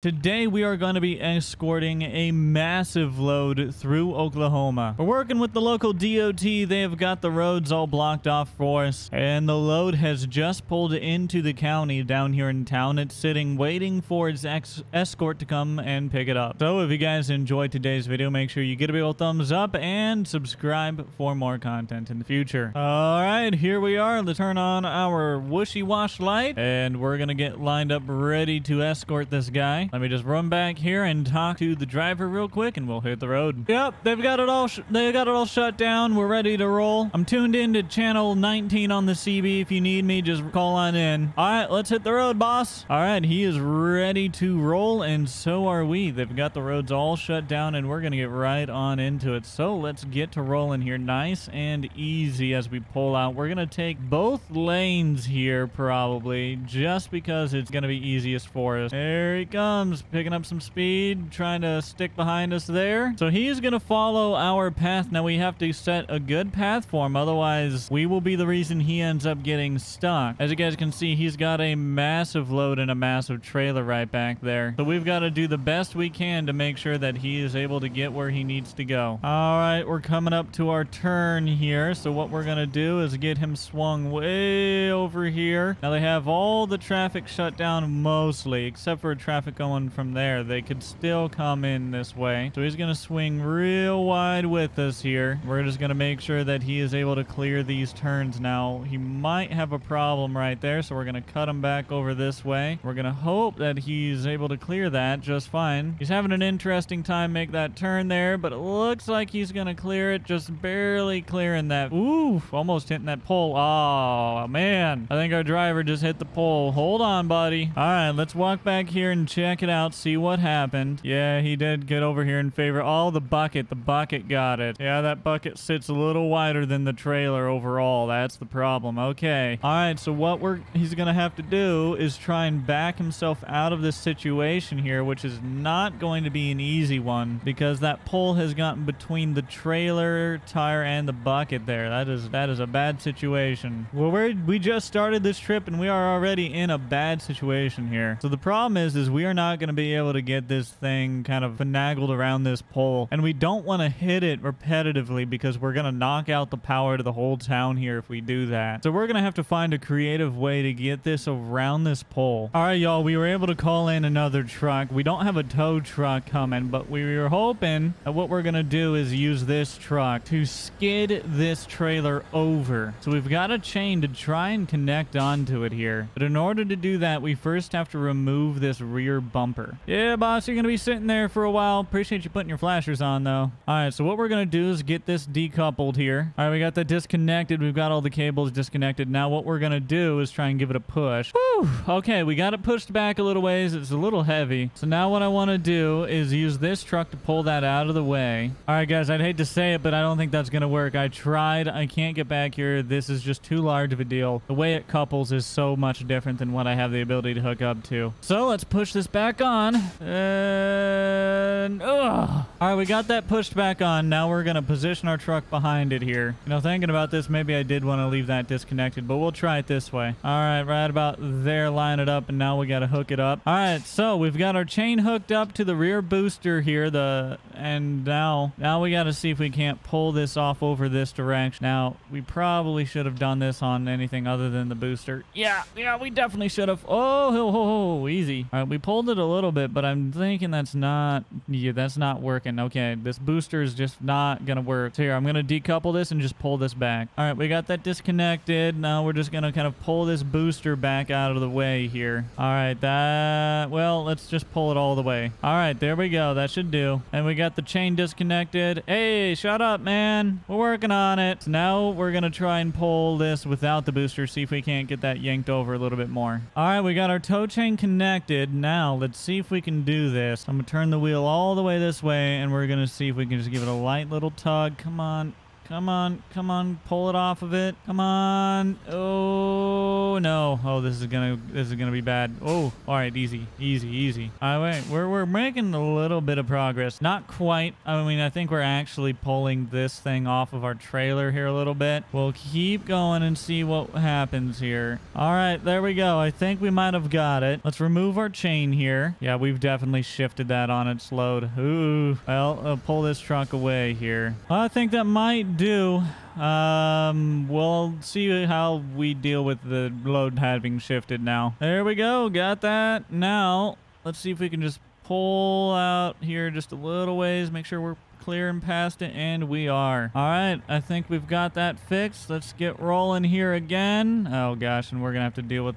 Today we are going to be escorting a massive load through Oklahoma. We're working with the local DOT. They have got the roads all blocked off for us. And the load has just pulled into the county down here in town. It's sitting waiting for its escort to come and pick it up. So if you guys enjoyed today's video, make sure you give it a big thumbs up and subscribe for more content in the future. All right, here we are. Let's turn on our whooshy wash light and we're going to get lined up ready to escort this guy. Let me just run back here and talk to the driver real quick, and we'll hit the road. Yep, they've got it all. they got it all shut down. We're ready to roll. I'm tuned in to channel 19 on the CB. If you need me, just call on in. All right, let's hit the road, boss. All right, he is ready to roll, and so are we. They've got the roads all shut down, and we're gonna get right on into it. So let's get to rolling here, nice and easy as we pull out. We're gonna take both lanes here, probably, just because it's gonna be easiest for us. There he comes comes, picking up some speed, trying to stick behind us there. So he's going to follow our path. Now we have to set a good path for him. Otherwise, we will be the reason he ends up getting stuck. As you guys can see, he's got a massive load and a massive trailer right back there. So we've got to do the best we can to make sure that he is able to get where he needs to go. All right, we're coming up to our turn here. So what we're going to do is get him swung way over here. Now they have all the traffic shut down mostly, except for traffic going going from there. They could still come in this way. So he's going to swing real wide with us here. We're just going to make sure that he is able to clear these turns now. He might have a problem right there, so we're going to cut him back over this way. We're going to hope that he's able to clear that just fine. He's having an interesting time make that turn there, but it looks like he's going to clear it, just barely clearing that. Ooh, almost hitting that pole. Oh, man. I think our driver just hit the pole. Hold on, buddy. All right, let's walk back here and check check it out, see what happened. Yeah, he did get over here in favor. Oh, the bucket. The bucket got it. Yeah, that bucket sits a little wider than the trailer overall. That's the problem. Okay. All right, so what we're he's going to have to do is try and back himself out of this situation here, which is not going to be an easy one because that pole has gotten between the trailer tire and the bucket there. That is that is a bad situation. Well, we we just started this trip and we are already in a bad situation here. So the problem is is we are not not going to be able to get this thing kind of finagled around this pole. And we don't want to hit it repetitively because we're going to knock out the power to the whole town here if we do that. So we're going to have to find a creative way to get this around this pole. All right, y'all, we were able to call in another truck. We don't have a tow truck coming, but we were hoping that what we're going to do is use this truck to skid this trailer over. So we've got a chain to try and connect onto it here. But in order to do that, we first have to remove this rear bumper. Yeah, boss, you're going to be sitting there for a while. Appreciate you putting your flashers on, though. All right, so what we're going to do is get this decoupled here. All right, we got that disconnected. We've got all the cables disconnected. Now what we're going to do is try and give it a push. Whew. Okay, we got it pushed back a little ways. It's a little heavy. So now what I want to do is use this truck to pull that out of the way. All right, guys, I'd hate to say it, but I don't think that's going to work. I tried. I can't get back here. This is just too large of a deal. The way it couples is so much different than what I have the ability to hook up to. So let's push this back back on. And, ugh. All right, we got that pushed back on. Now we're going to position our truck behind it here. You know, thinking about this, maybe I did want to leave that disconnected, but we'll try it this way. All right, right about there, line it up, and now we got to hook it up. All right, so we've got our chain hooked up to the rear booster here, the and now, now we got to see if we can't pull this off over this direction. Now, we probably should have done this on anything other than the booster. Yeah, yeah, we definitely should have. Oh, ho, ho, easy. All right, we pulled it a little bit, but I'm thinking that's not, yeah, that's not working. Okay, this booster is just not going to work. So here, I'm going to decouple this and just pull this back. All right, we got that disconnected. Now we're just going to kind of pull this booster back out of the way here. All right, that, well, let's just pull it all the way. All right, there we go. That should do. And we got the chain disconnected. Hey, shut up, man. We're working on it. So now we're going to try and pull this without the booster, see if we can't get that yanked over a little bit more. All right, we got our tow chain connected. Now let's Let's see if we can do this. I'm going to turn the wheel all the way this way, and we're going to see if we can just give it a light little tug. Come on. Come on, come on, pull it off of it. Come on. Oh no. Oh, this is gonna this is gonna be bad. Oh, all right, easy, easy, easy. All right, wait, we're we're making a little bit of progress. Not quite. I mean, I think we're actually pulling this thing off of our trailer here a little bit. We'll keep going and see what happens here. All right, there we go. I think we might have got it. Let's remove our chain here. Yeah, we've definitely shifted that on its load. Ooh. Well, I'll pull this truck away here. I think that might do. Um, we'll see how we deal with the load having shifted now. There we go. Got that. Now, let's see if we can just pull out here just a little ways. Make sure we're clearing past it, and we are. All right, I think we've got that fixed. Let's get rolling here again. Oh, gosh, and we're going to have to deal with...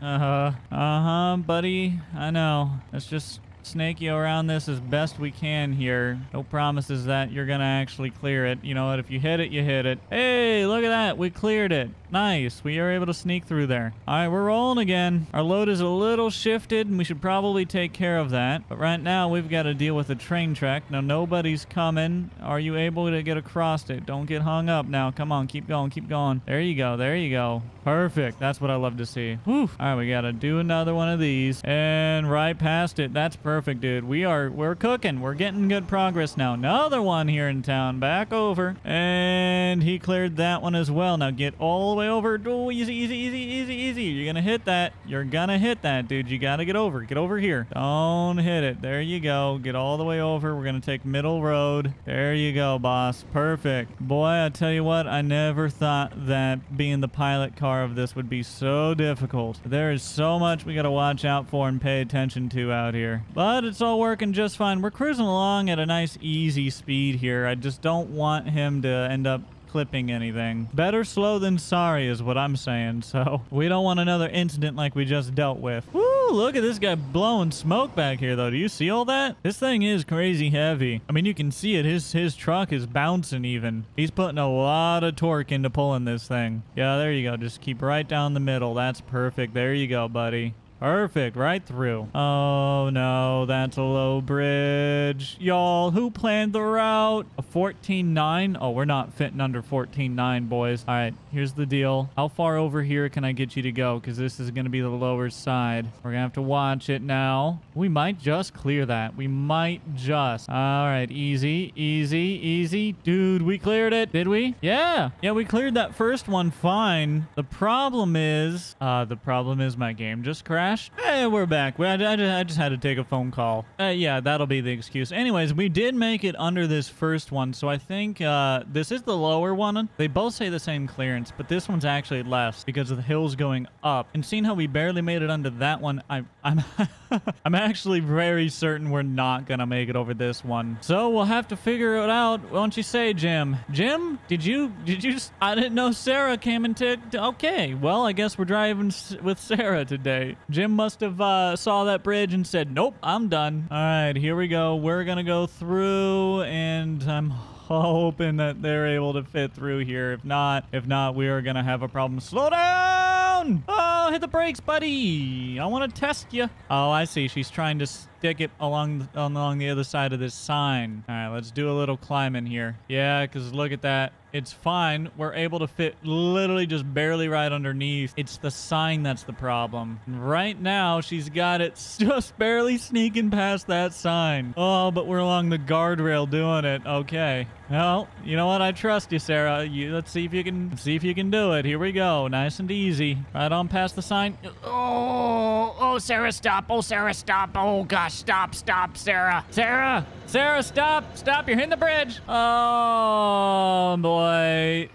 Uh-huh. Uh-huh, buddy. I know. Let's just snake you around this as best we can here. No promises that you're going to actually clear it. You know what? If you hit it, you hit it. Hey, look at that. We cleared it. Nice. We are able to sneak through there. All right, we're rolling again. Our load is a little shifted, and we should probably take care of that. But right now, we've got to deal with the train track. Now, nobody's coming. Are you able to get across it? Don't get hung up now. Come on, keep going, keep going. There you go. There you go. Perfect. That's what I love to see. Whew. All right, we got to do another one of these. And right past it. That's perfect, dude. We are, we're cooking. We're getting good progress now. Another one here in town. Back over. And he cleared that one as well. Now get all the way over. Oh, easy, easy, easy, easy, easy. You're gonna hit that. You're gonna hit that, dude. You gotta get over. Get over here. Don't hit it. There you go. Get all the way over. We're gonna take middle road. There you go, boss. Perfect. Boy, I tell you what, I never thought that being the pilot car of this would be so difficult. There is so much we gotta watch out for and pay attention to out here. But it's all working just fine. We're cruising along at a nice easy speed here. I just don't want him to end up clipping anything. Better slow than sorry is what I'm saying, so we don't want another incident like we just dealt with. Woo, look at this guy blowing smoke back here, though. Do you see all that? This thing is crazy heavy. I mean, you can see it. His, his truck is bouncing even. He's putting a lot of torque into pulling this thing. Yeah, there you go. Just keep right down the middle. That's perfect. There you go, buddy. Perfect, right through. Oh no, that's a low bridge. Y'all, who planned the route? A 14.9? Oh, we're not fitting under 14.9, boys. All right, here's the deal. How far over here can I get you to go? Because this is going to be the lower side. We're going to have to watch it now. We might just clear that. We might just. All right, easy, easy, easy. Dude, we cleared it. Did we? Yeah. Yeah, we cleared that first one fine. The problem is, uh, the problem is my game just crashed. Hey, we're back. I, I, I just had to take a phone call. Uh, yeah, that'll be the excuse. Anyways, we did make it under this first one, so I think uh, this is the lower one. They both say the same clearance, but this one's actually less because of the hills going up. And seeing how we barely made it under that one, I, I'm I'm actually very certain we're not gonna make it over this one. So we'll have to figure it out. Why don't you say, Jim? Jim, did you did you? I didn't know Sarah came and took. Okay, well I guess we're driving with Sarah today. Jim must have uh, saw that bridge and said, "Nope, I'm done." All right, here we go. We're gonna go through, and I'm hoping that they're able to fit through here. If not, if not, we are gonna have a problem. Slow down! Oh, hit the brakes, buddy. I want to test you. Oh, I see. She's trying to stick it along along the other side of this sign. All right, let's do a little climbing here. Yeah, because look at that. It's fine. We're able to fit literally just barely right underneath. It's the sign that's the problem. Right now, she's got it just barely sneaking past that sign. Oh, but we're along the guardrail doing it. Okay. Well, you know what? I trust you, Sarah. You, let's see if you can see if you can do it. Here we go. Nice and easy. Right on past the sign. Oh, oh, Sarah, stop. Oh, Sarah, stop. Oh, gosh, stop, stop, Sarah. Sarah, Sarah, stop, stop. You're hitting the bridge. Oh, boy.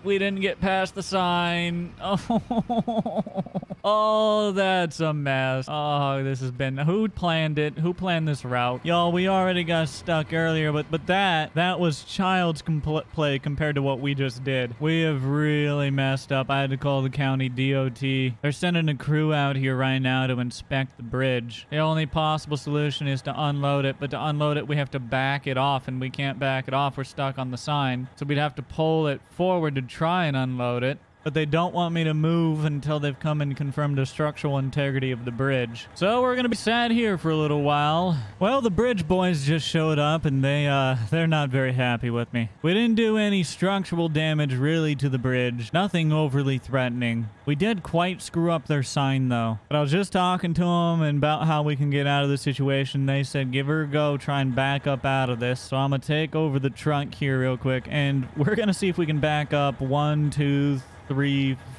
We didn't get past the sign. Oh, oh that's a mess. Oh, this has been, who planned it? Who planned this route? Y'all, we already got stuck earlier, but, but that, that was child's play compared to what we just did. We have really messed up. I had to call the county DOT. They're sending a crew out here right now to inspect the bridge. The only possible solution is to unload it, but to unload it, we have to back it off, and we can't back it off. We're stuck on the sign. So we'd have to pull it forward to try and unload it. But they don't want me to move until they've come and confirmed the structural integrity of the bridge. So we're gonna be sat here for a little while. Well, the bridge boys just showed up and they, uh, they're not very happy with me. We didn't do any structural damage really to the bridge. Nothing overly threatening. We did quite screw up their sign though. But I was just talking to them and about how we can get out of the situation. They said, give her a go, try and back up out of this. So I'm gonna take over the trunk here real quick and we're gonna see if we can back up one, two, three,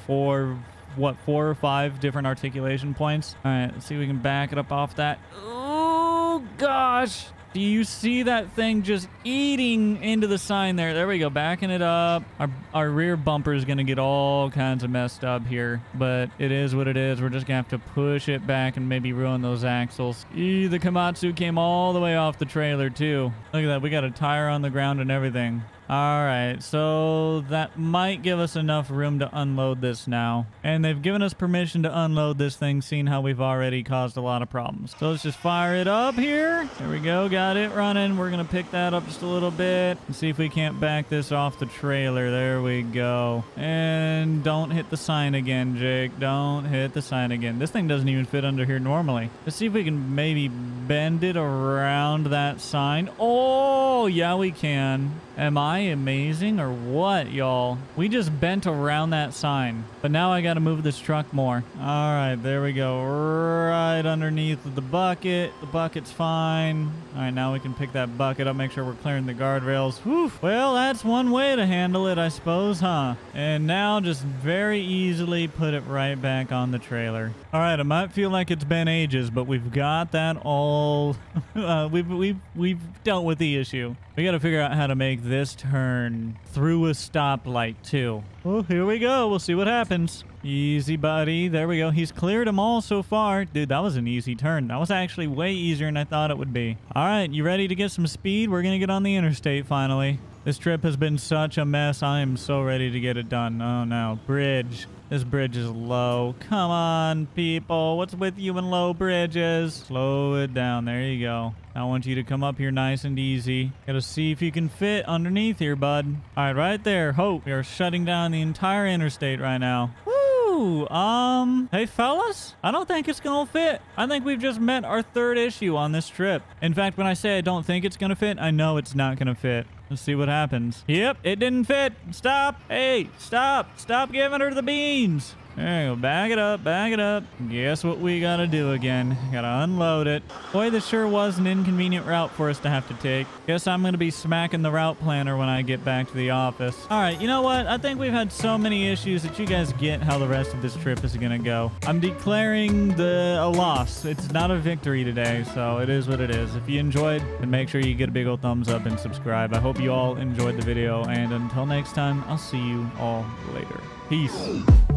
four, what, four or five different articulation points. All right, let's see if we can back it up off that. Oh, gosh. Do you see that thing just eating into the sign there? There we go, backing it up. Our, our rear bumper is going to get all kinds of messed up here, but it is what it is. We're just going to have to push it back and maybe ruin those axles. Eee, the Komatsu came all the way off the trailer, too. Look at that. We got a tire on the ground and everything. All right, so that might give us enough room to unload this now. And they've given us permission to unload this thing, seeing how we've already caused a lot of problems. So let's just fire it up here. There we go, got it running. We're gonna pick that up just a little bit and see if we can't back this off the trailer. There we go. And don't hit the sign again, Jake. Don't hit the sign again. This thing doesn't even fit under here normally. Let's see if we can maybe bend it around that sign. Oh, yeah, we can. Am I amazing or what, y'all? We just bent around that sign. But now I got to move this truck more. All right, there we go. Right underneath the bucket. The bucket's fine. All right, now we can pick that bucket up, make sure we're clearing the guardrails. Whew. Well, that's one way to handle it, I suppose, huh? And now just very easily put it right back on the trailer. All right, it might feel like it's been ages, but we've got that all... uh, we've, we've, we've dealt with the issue. We got to figure out how to make this turn through a stoplight, too. Oh, here we go. We'll see what happens. Easy, buddy. There we go. He's cleared them all so far. Dude, that was an easy turn. That was actually way easier than I thought it would be. All right, you ready to get some speed? We're going to get on the interstate finally. This trip has been such a mess. I am so ready to get it done. Oh, no. Bridge. This bridge is low. Come on, people. What's with you and low bridges? Slow it down. There you go. I want you to come up here nice and easy. Gotta see if you can fit underneath here, bud. All right, right there. Hope. We are shutting down the entire interstate right now. Woo! Um, hey fellas, I don't think it's gonna fit. I think we've just met our third issue on this trip. In fact, when I say I don't think it's gonna fit, I know it's not gonna fit. Let's see what happens. Yep, it didn't fit. Stop. Hey, stop. Stop giving her the beans. There you go. Back it up. Back it up. Guess what we gotta do again? Gotta unload it. Boy, this sure was an inconvenient route for us to have to take. Guess I'm gonna be smacking the route planner when I get back to the office. All right, you know what? I think we've had so many issues that you guys get how the rest of this trip is gonna go. I'm declaring the a loss. It's not a victory today, so it is what it is. If you enjoyed, then make sure you get a big old thumbs up and subscribe. I hope you all enjoyed the video, and until next time, I'll see you all later. Peace.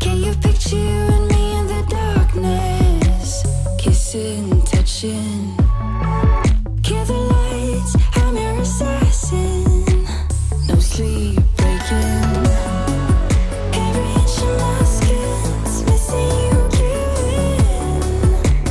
Can you picture you and me in the darkness? Kissing, touching. Kill the lights, I'm your assassin.